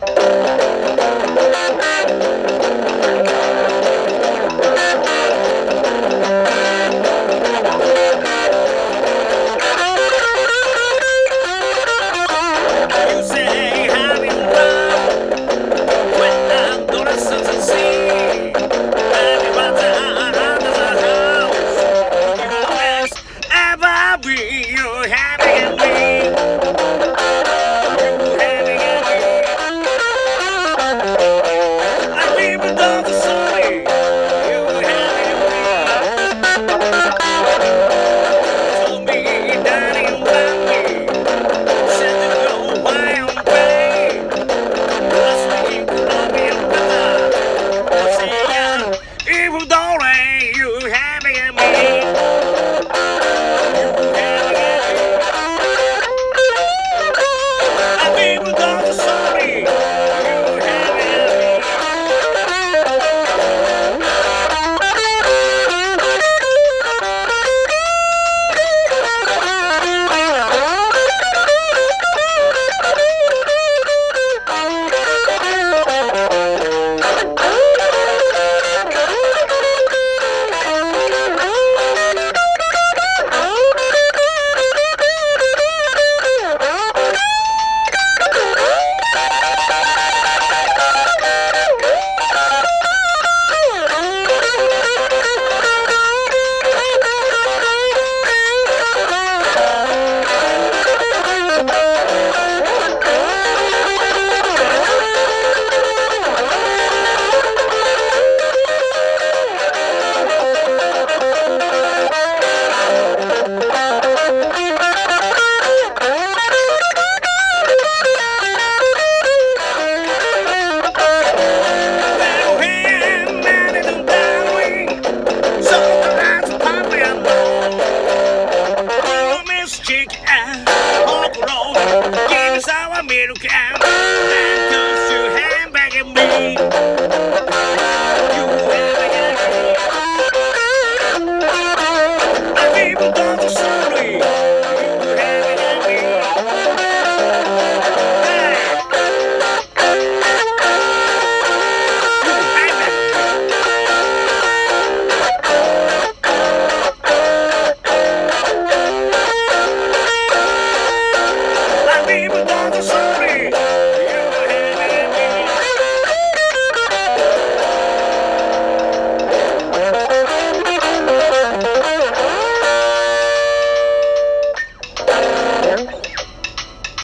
thank you little clown, then toss your hand back at me.